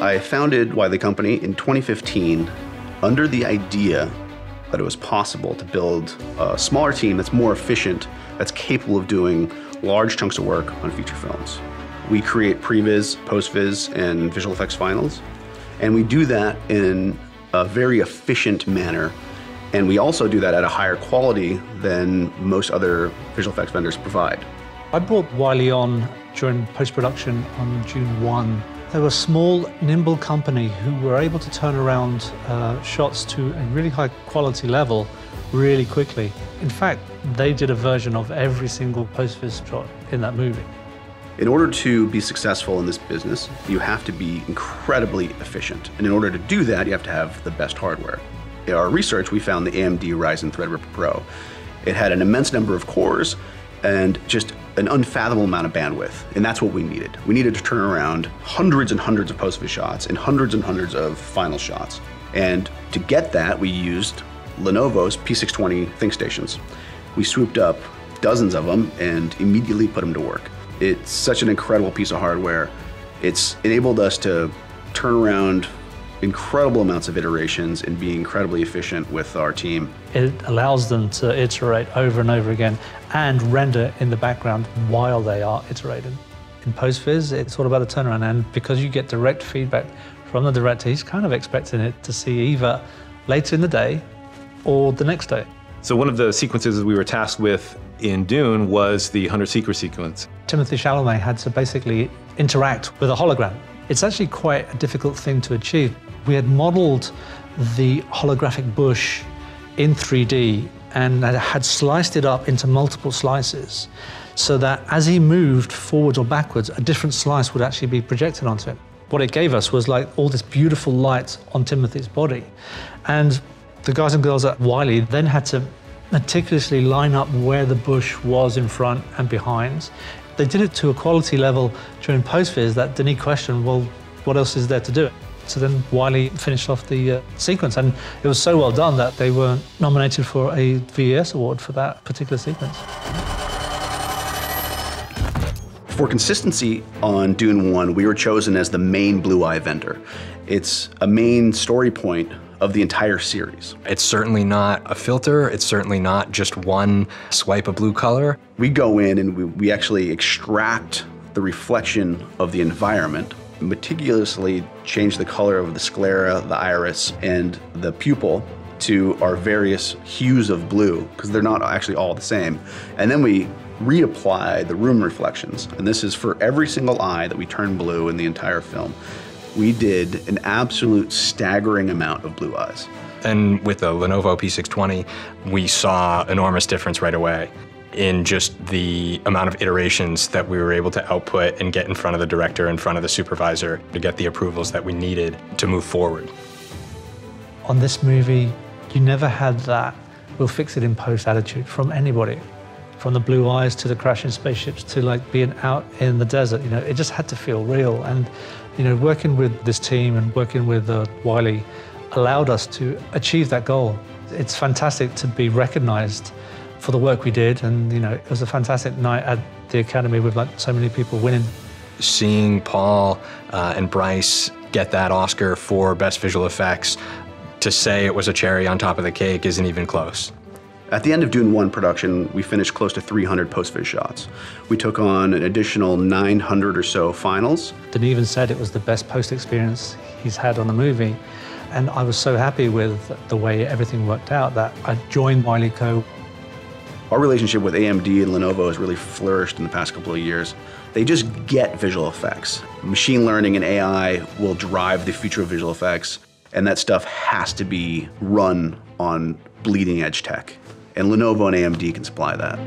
I founded Wylie Company in 2015 under the idea that it was possible to build a smaller team that's more efficient, that's capable of doing large chunks of work on feature films. We create previs, postvis, and visual effects finals, and we do that in a very efficient manner. And we also do that at a higher quality than most other visual effects vendors provide. I brought Wylie on during post-production on Dune 1. They were a small, nimble company who were able to turn around uh, shots to a really high quality level really quickly. In fact, they did a version of every single post-vis shot in that movie. In order to be successful in this business, you have to be incredibly efficient. And in order to do that, you have to have the best hardware. In our research, we found the AMD Ryzen Threadripper Pro. It had an immense number of cores and just an unfathomable amount of bandwidth. And that's what we needed. We needed to turn around hundreds and hundreds of post-vis shots and hundreds and hundreds of final shots. And to get that, we used Lenovo's P620 ThinkStations. We swooped up dozens of them and immediately put them to work. It's such an incredible piece of hardware. It's enabled us to turn around incredible amounts of iterations and be incredibly efficient with our team. It allows them to iterate over and over again and render in the background while they are iterating. In PostViz, it's all about a turnaround, and because you get direct feedback from the director, he's kind of expecting it to see either later in the day or the next day. So one of the sequences we were tasked with in Dune was the Hunter Seeker sequence. Timothée Chalamet had to basically interact with a hologram. It's actually quite a difficult thing to achieve. We had modeled the holographic bush in 3D and had sliced it up into multiple slices so that as he moved forwards or backwards, a different slice would actually be projected onto him. What it gave us was like all this beautiful light on Timothée's body. And the guys and girls at Wylie then had to meticulously line up where the bush was in front and behind. They did it to a quality level during post-viz that Denis questioned, well, what else is there to do? So then Wylie finished off the uh, sequence, and it was so well done that they were nominated for a VES award for that particular sequence. For consistency on Dune 1, we were chosen as the main Blue Eye vendor. It's a main story point of the entire series. It's certainly not a filter. It's certainly not just one swipe of blue color. We go in and we, we actually extract the reflection of the environment, meticulously change the color of the sclera, the iris, and the pupil to our various hues of blue, because they're not actually all the same. And then we reapply the room reflections. And this is for every single eye that we turn blue in the entire film we did an absolute staggering amount of blue eyes. And with the Lenovo P620, we saw enormous difference right away in just the amount of iterations that we were able to output and get in front of the director, in front of the supervisor, to get the approvals that we needed to move forward. On this movie, you never had that we'll fix it in post attitude from anybody. From the blue eyes to the crashing spaceships to like being out in the desert, you know, it just had to feel real. And you know, working with this team and working with uh, Wylie allowed us to achieve that goal. It's fantastic to be recognized for the work we did, and you know, it was a fantastic night at the Academy with like so many people winning. Seeing Paul uh, and Bryce get that Oscar for Best Visual Effects, to say it was a cherry on top of the cake isn't even close. At the end of Dune 1 production, we finished close to 300 post-viz shots. We took on an additional 900 or so finals. Denis even said it was the best post experience he's had on the movie. And I was so happy with the way everything worked out that I joined Wylie Co. Our relationship with AMD and Lenovo has really flourished in the past couple of years. They just get visual effects. Machine learning and AI will drive the future of visual effects, and that stuff has to be run on bleeding edge tech and Lenovo and AMD can supply that.